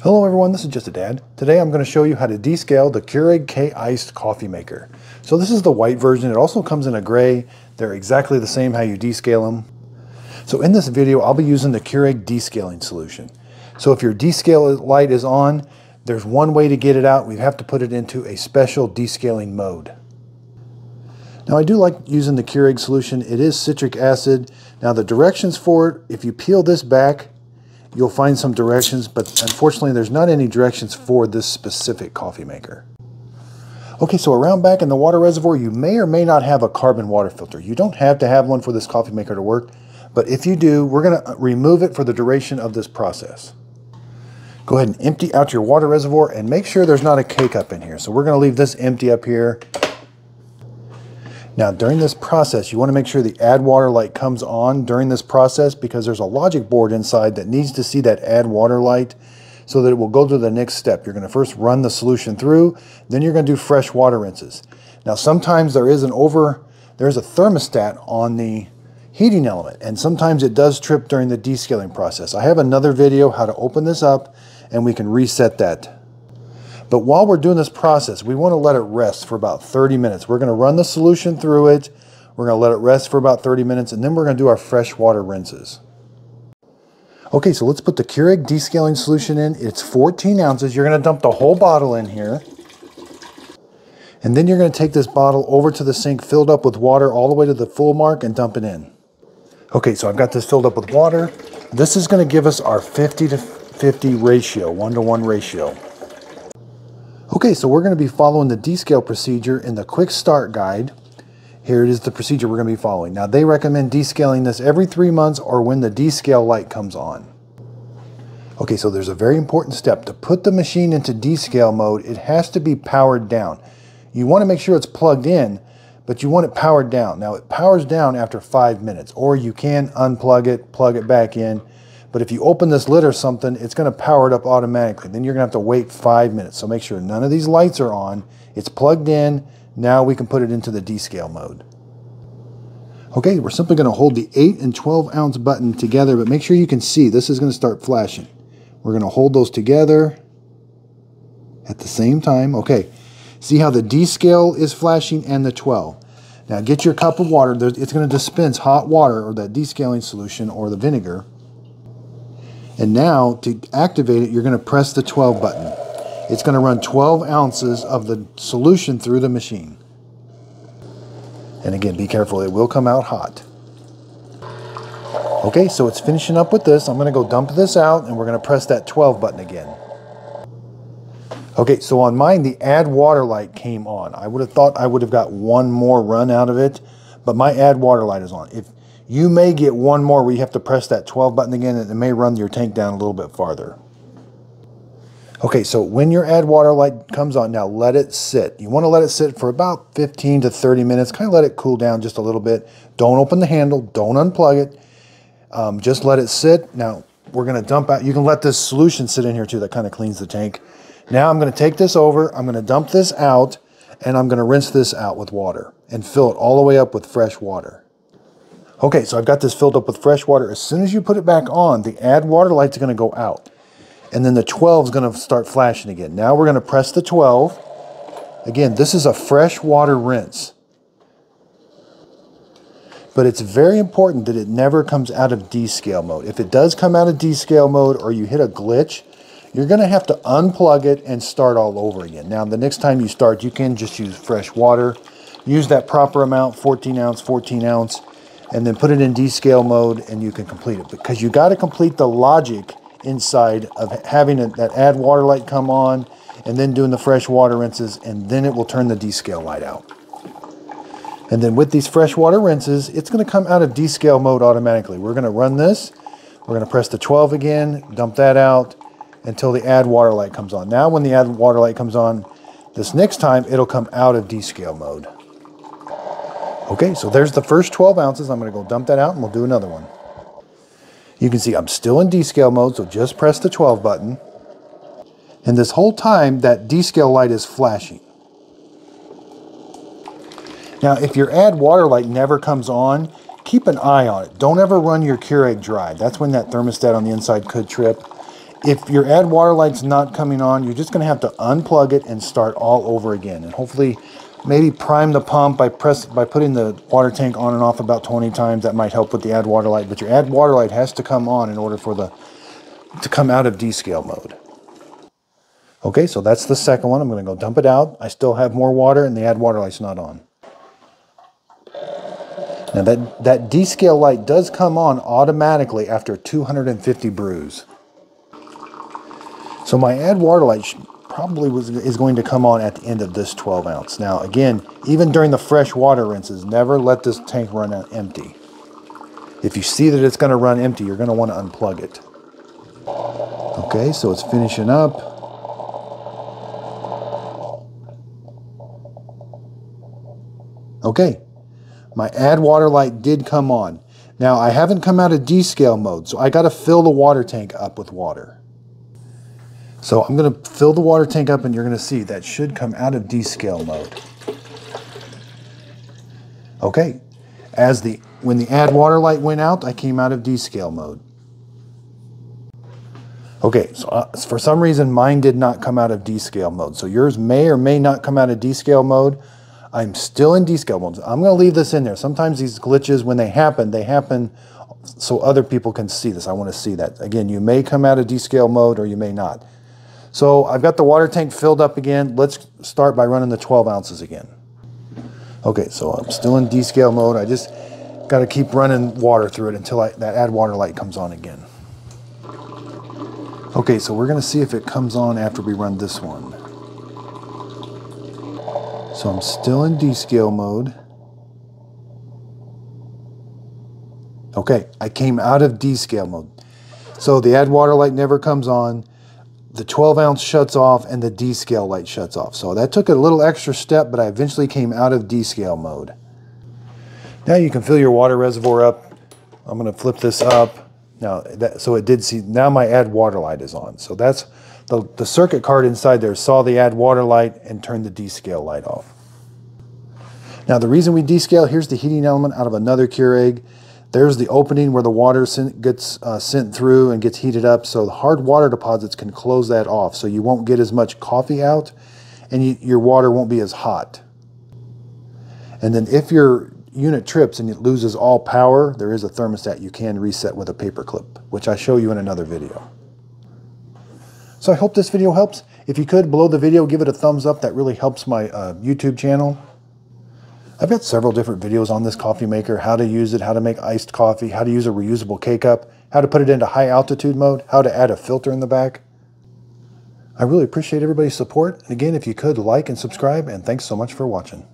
Hello everyone, this is Just a Dad. Today I'm going to show you how to descale the Keurig K Iced coffee maker. So this is the white version. It also comes in a gray. They're exactly the same how you descale them. So in this video, I'll be using the Keurig descaling solution. So if your descale light is on, there's one way to get it out. We have to put it into a special descaling mode. Now I do like using the Keurig solution. It is citric acid. Now the directions for it, if you peel this back, you'll find some directions, but unfortunately there's not any directions for this specific coffee maker. Okay, so around back in the water reservoir, you may or may not have a carbon water filter. You don't have to have one for this coffee maker to work, but if you do, we're gonna remove it for the duration of this process. Go ahead and empty out your water reservoir and make sure there's not a cake up in here. So we're gonna leave this empty up here now during this process, you want to make sure the add water light comes on during this process because there's a logic board inside that needs to see that add water light so that it will go to the next step. You're going to first run the solution through, then you're going to do fresh water rinses. Now sometimes there is an over, there's a thermostat on the heating element and sometimes it does trip during the descaling process. I have another video how to open this up and we can reset that but while we're doing this process, we want to let it rest for about 30 minutes. We're going to run the solution through it. We're going to let it rest for about 30 minutes, and then we're going to do our fresh water rinses. Okay, so let's put the Keurig descaling solution in. It's 14 ounces. You're going to dump the whole bottle in here. And then you're going to take this bottle over to the sink filled up with water all the way to the full mark and dump it in. Okay, so I've got this filled up with water. This is going to give us our 50 to 50 ratio, one to one ratio. Okay, so we're going to be following the descale procedure in the quick start guide. Here it is the procedure we're going to be following. Now they recommend descaling this every three months or when the descale light comes on. Okay, so there's a very important step. To put the machine into descale mode, it has to be powered down. You want to make sure it's plugged in, but you want it powered down. Now it powers down after five minutes, or you can unplug it, plug it back in, but if you open this lid or something, it's going to power it up automatically. Then you're going to have to wait five minutes. So make sure none of these lights are on. It's plugged in. Now we can put it into the descale mode. Okay, we're simply going to hold the 8 and 12 ounce button together, but make sure you can see this is going to start flashing. We're going to hold those together at the same time. Okay, see how the descale is flashing and the 12. Now get your cup of water. It's going to dispense hot water or that descaling solution or the vinegar. And now to activate it, you're going to press the 12 button. It's going to run 12 ounces of the solution through the machine. And again, be careful, it will come out hot. Okay, so it's finishing up with this. I'm going to go dump this out and we're going to press that 12 button again. Okay, so on mine, the add water light came on. I would have thought I would have got one more run out of it, but my add water light is on. If you may get one more where you have to press that 12 button again and it may run your tank down a little bit farther. Okay, so when your add water light comes on, now let it sit. You want to let it sit for about 15 to 30 minutes. Kind of let it cool down just a little bit. Don't open the handle. Don't unplug it. Um, just let it sit. Now, we're to dump out. You can let this solution sit in here too. That kind of cleans the tank. Now I'm to take this over. I'm to dump this out and I'm to rinse this out with water and fill it all the way up with fresh water. Okay, so I've got this filled up with fresh water. As soon as you put it back on, the add water light's going to go out. And then the 12 is going to start flashing again. Now we're going to press the 12. Again, this is a fresh water rinse. But it's very important that it never comes out of descale mode. If it does come out of descale mode or you hit a glitch, you're going to have to unplug it and start all over again. Now, the next time you start, you can just use fresh water. Use that proper amount, 14 ounce, 14 ounce and then put it in descale mode and you can complete it because you got to complete the logic inside of having a, that add water light come on and then doing the fresh water rinses and then it will turn the descale light out. And then with these fresh water rinses, it's going to come out of descale mode automatically. We're going to run this. We're going to press the 12 again, dump that out until the add water light comes on. Now when the add water light comes on, this next time it'll come out of descale mode. Okay, so there's the first 12 ounces. I'm going to go dump that out and we'll do another one. You can see I'm still in descale mode, so just press the 12 button. And this whole time, that descale light is flashing. Now, if your add water light never comes on, keep an eye on it. Don't ever run your Keurig dry. That's when that thermostat on the inside could trip. if your add water light's not coming on, you're just going to have to unplug it and start all over again. And hopefully maybe prime the pump by press by putting the water tank on and off about 20 times. That might help with the add water light, but your add water light has to come on in order for the to come out of descale mode. Okay, so that's the second one. I'm going to go dump it out. I still have more water and the add water light's not on. Now that, that descale light does come on automatically after 250 brews. So my add water light probably was, is going to come on at the end of this 12 ounce. Now again, even during the fresh water rinses, never let this tank run out empty. If you see that it's going to run empty, you're going to want to unplug it. Okay, so it's finishing up. Okay, my add water light did come on. Now I haven't come out of descale mode, so I got to fill the water tank up with water. So I'm going to fill the water tank up and you're going to see that should come out of descale mode. Okay, as the when the add water light went out, I came out of descale mode. Okay, so uh, for some reason mine did not come out of descale mode. So yours may or may not come out of descale mode. I'm still in descale mode. I'm going to leave this in there. Sometimes these glitches, when they happen, they happen so other people can see this. I want to see that. Again, you may come out of descale mode or you may not. So I've got the water tank filled up again. Let's start by running the 12 ounces again. Okay, so I'm still in descale mode. I just got to keep running water through it until I, that add water light comes on again. Okay, so we're going to see if it comes on after we run this one. So I'm still in descale mode. Okay, I came out of descale mode. So the add water light never comes on, the 12 ounce shuts off, and the descale light shuts off. So that took a little extra step, but I eventually came out of descale mode. Now you can fill your water reservoir up. I'm going to flip this up. Now, that, so it did see, now my add water light is on. So that's the, the circuit card inside there saw the add water light and turned the descale light off. Now the reason we descale, here's the heating element out of another Keurig. There's the opening where the water gets uh, sent through and gets heated up. So the hard water deposits can close that off. So you won't get as much coffee out and you, your water won't be as hot. And then if your unit trips and it loses all power, there is a thermostat you can reset with a paper clip, which I show you in another video. So I hope this video helps. If you could, below the video, give it a thumbs up. That really helps my uh, YouTube channel. I've got several different videos on this coffee maker, how to use it, how to make iced coffee, how to use a reusable K-Cup, how to put it into high altitude mode, how to add a filter in the back. I really appreciate everybody's support. Again, if you could, like and subscribe, and thanks so much for watching.